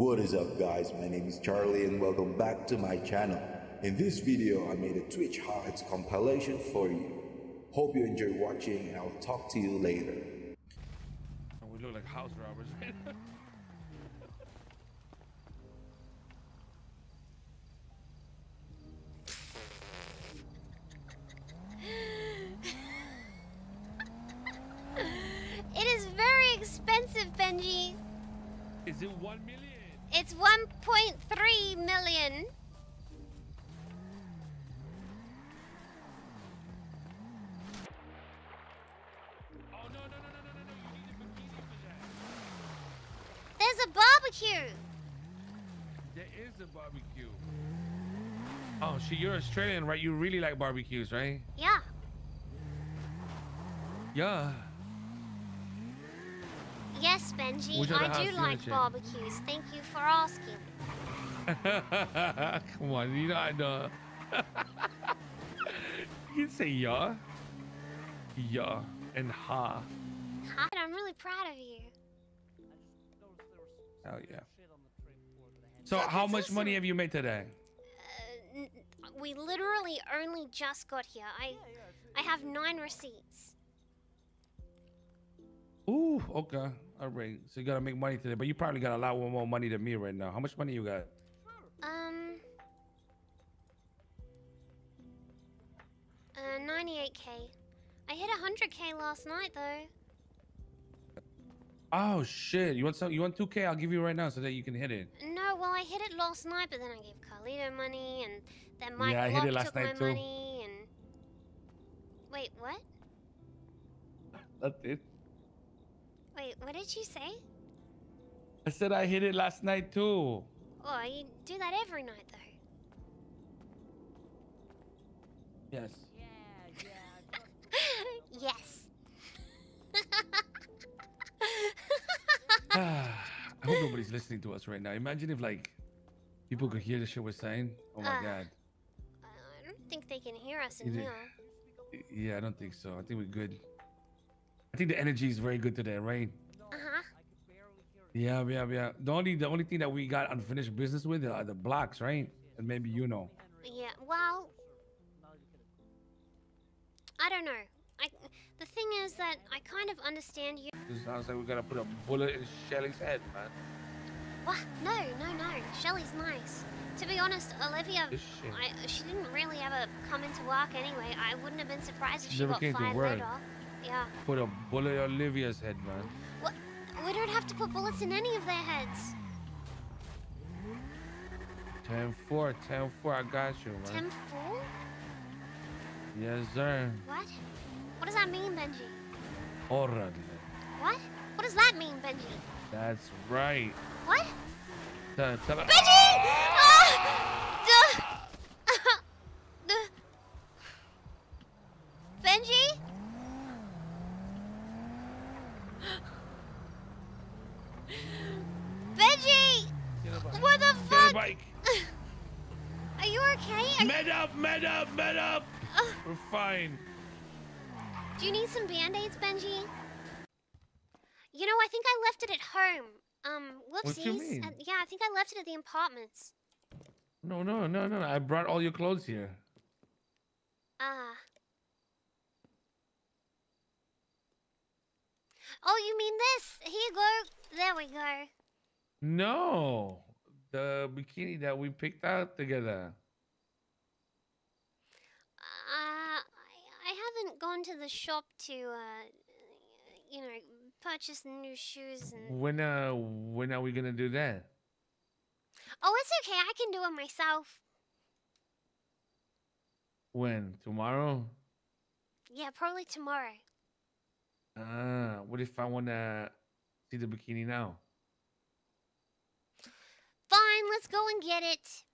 What is up guys, my name is Charlie and welcome back to my channel. In this video I made a Twitch highlights compilation for you. Hope you enjoy watching and I'll talk to you later. We look like house robbers. It is very expensive, Benji. Is it one million? It's 1.3 million. Oh no no no no no no no! You need a bikini for that. There's a barbecue. There is a barbecue. Oh, shit, you're Australian, right? You really like barbecues, right? Yeah. Yeah. Yes, Benji. I do like barbecues. Thank you for asking. Come on, you know I know. you can say yeah. Yeah. And ha. Hi, I'm really proud of you. Hell yeah. So how much money have you made today? Uh, we literally only just got here. I, I have nine receipts. Ooh, okay. All right. So you gotta make money today, but you probably got a lot more money than me right now. How much money you got? Um. Uh, 98k. I hit 100k last night though. Oh shit! You want some? You want 2k? I'll give you right now so that you can hit it. No, well I hit it last night, but then I gave Carlito money, and then Mike Yeah, I hit it last took night my too. money, and wait, what? That's it. Wait, what did you say? I said I hit it last night too. Oh, you do that every night though. Yes. Yeah, yeah. yes. I hope nobody's listening to us right now. Imagine if like people could hear the shit we're saying. Oh my Ah. god. I don't think they can hear us in here. Yeah, I don't think so. I think we're good. I think the energy is very good today, right? Uh huh. Yeah, yeah, yeah. The only the only thing that we got unfinished business with are the blocks, right? And maybe you know. Yeah. Well, I don't know. I the thing is that I kind of understand you. It sounds like we gotta put a bullet in Shelly's head, man. What? No, no, no. Shelly's nice. To be honest, Olivia. I, she didn't really ever come into work anyway. I wouldn't have been surprised if She she got fired later. Yeah. Put a bullet in Olivia's head, man. What? We don't have to put bullets in any of their heads. 10 4, 10 4, I got you, man. Tim Fool? Yes, sir. What? What does that mean, Benji? Alright. What? What does that mean, Benji? That's right. What? Tell, tell her- Benji! Ah! Duh! Duh. Benji? Benji! Get a bike. What the Get a fuck? bike. Are you okay? Med up, med up, med up. We're fine. do you need some band-aids, Benji? You know, I think I left it at home. Um, whoopsies. What you mean? Uh, yeah, I think I left it at the apartments. No, no, no, no. I brought all your clothes here. Ah. Oh, you mean this? Here you go. There we go. No. The bikini that we picked out together. Uh, I, I haven't gone to the shop to, uh, you know, purchase new shoes and. When uh when are we gonna do that? Oh, it's okay. I can do it myself. When? Tomorrow? Yeah, probably tomorrow. Ah, what if I wanna see the bikini now? Fine, let's go and get it.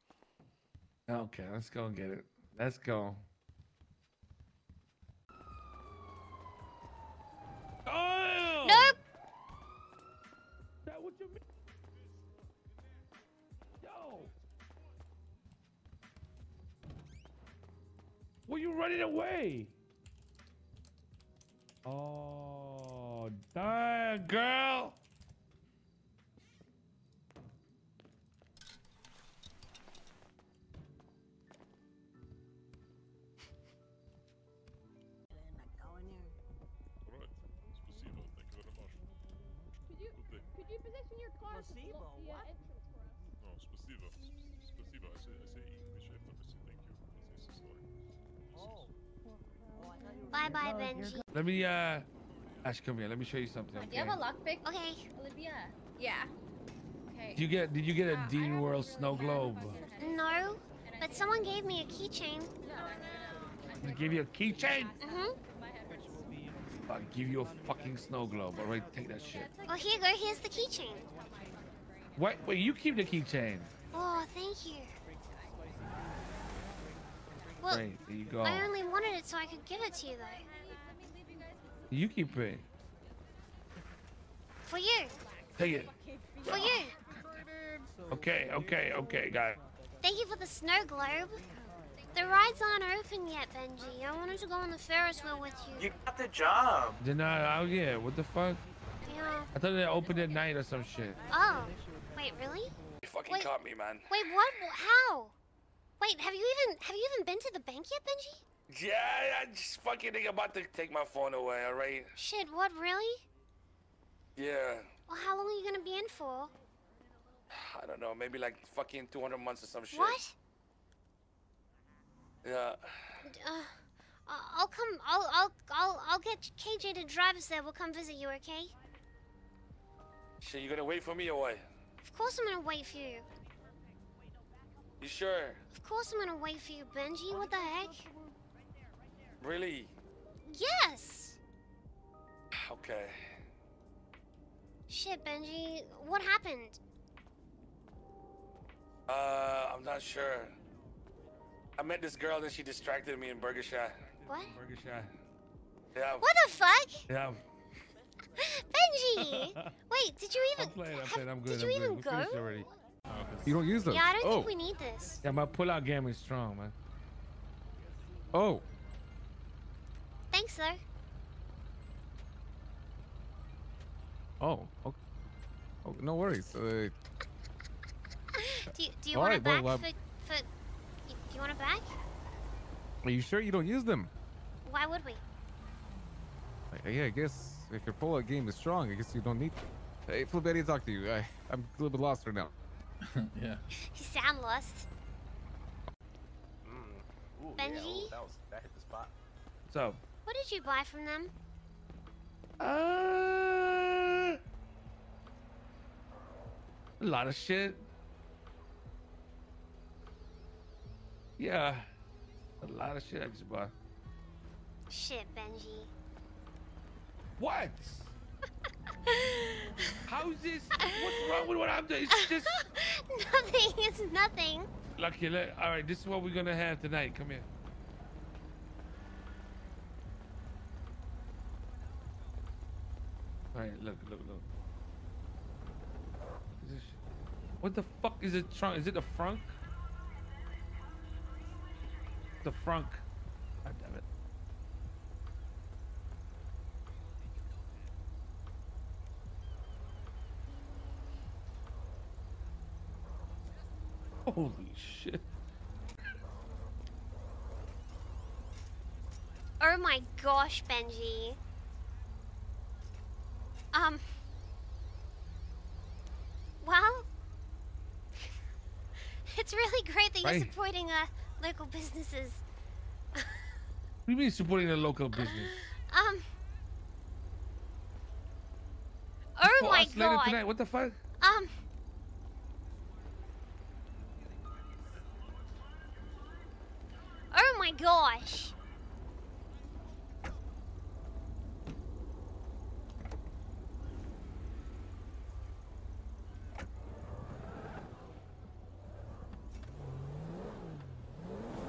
Okay, let's go and get it. Let's go. Oh! Nope. That what you mean? Yo! Were you running away? Oh, damn, girl. there. Alright. It's placebo. Thank you very much. Could you could you position your car placebo? to the uh, what? entrance for us? Oh, no, it's placebo. It's placebo. I say, I say English. I purposely thank you. It's, it's oh. oh bye bye, Benji. Let me, uh, Ash, come here. Let me show you something. Okay? Do you have a lockpick? Okay. Olivia. Yeah. Okay. Did you get Did you get a uh, Dean World really snow globe? No, but someone gave me a keychain. No, no, no, no. They gave you a keychain? Mm-hmm. My head hurts. I'll give you a fucking snow globe. All right, take that shit. Well, here you go. Here's the keychain. Wait, wait. You keep the keychain. Oh, thank you. Well, Great. There you go. I only wanted it so I could give it to you, though. You keep it. For you. Take it. For you. Okay. Okay. Okay, it. Thank you for the snow globe. The rides aren't open yet, Benji. I wanted to go on the Ferris wheel with you. You got the job. Then uh, oh yeah. What the fuck? Yeah. I thought they opened at night or some shit. Oh. Wait, really? You fucking Wait. caught me, man. Wait, what? How? Wait, have you even have you even been to the bank yet, Benji? Yeah, I just fucking think about to take my phone away, alright? Shit, what really? Yeah. Well, how long are you gonna be in for? I don't know, maybe like fucking 200 months or some shit. What? Yeah. Uh, I'll come. I'll I'll I'll I'll get KJ to drive us there. We'll come visit you, okay? Shit, you gonna wait for me or what? Of course I'm gonna wait for you. You sure? Of course I'm gonna wait for you, Benji. What the heck? Really? Yes. Okay. Shit, Benji. What happened? Uh, I'm not sure. I met this girl, then she distracted me in Burger Shack. What? Burger Shack. Yeah. What the fuck? Yeah. Benji! Wait, did you I'm even? playing. I'm playing. I'm good. Did I'm you good. even go? finished already. You don't use those. Yeah, I don't oh. think we need this. Yeah, my pull-out game is strong, man. Oh. Thanks, sir. Oh. Okay. Oh, no worries. Uh, Do you, do you want right, it back well, for, for... y- Do you want it back? are you sure you don't use them? Why would we? Uh, yeah, I guess if your pull-out game is strong, I guess you don't need. Hey, Flibetti, talk to you. I, I'm a little bit lost right now. yeah. You sound lost. Mm. Ooh, Benji? Yeah, ooh, that was that hit the spot. So, What did you buy from them? uh, a lot of shit. Yeah, a lot of shit I just bought. Shit, Benji. What? How's this? What's wrong with what I'm doing? It's just nothing. It's nothing. lucky. Let, all right, this is what we're gonna have tonight. Come here. All right, look, look, look. What the fuck is it? Trunk? Is it the frunk? The frunk. God damn it. Holy shit. Oh my gosh, Benji. Um. Well, it's really great that you're Right. supporting uh, local businesses. What do you mean supporting the local business? Um. Oh For my us later god. tonight, what the fuck? Um. Oh my gosh.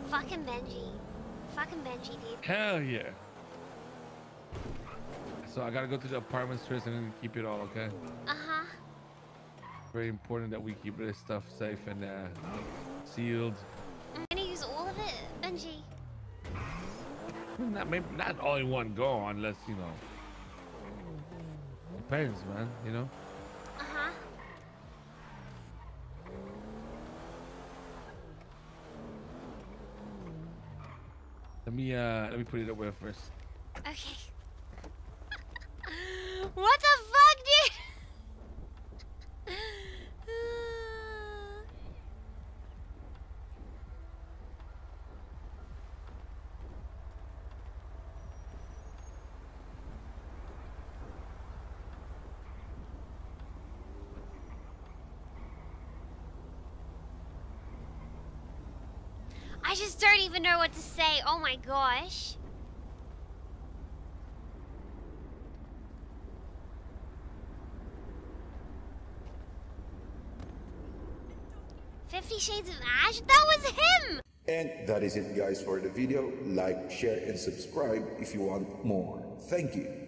Fucking Benji. Fucking Benji, dude. Hell yeah. So I gotta go to the apartments first and then keep it all, okay? Uh huh. Very important that we keep this stuff safe and uh, sealed. I'm gonna use all of it, Benji. Not maybe not all in one go, unless you know. Depends, man. You know. Uh huh. Let me uh let me put it away first. Okay. what the fuck, dude? I just don't even know what to say. Oh my gosh. Fifty Shades of Ash? That was him! And that is it guys for the video. Like, share and subscribe if you want more. Thank you.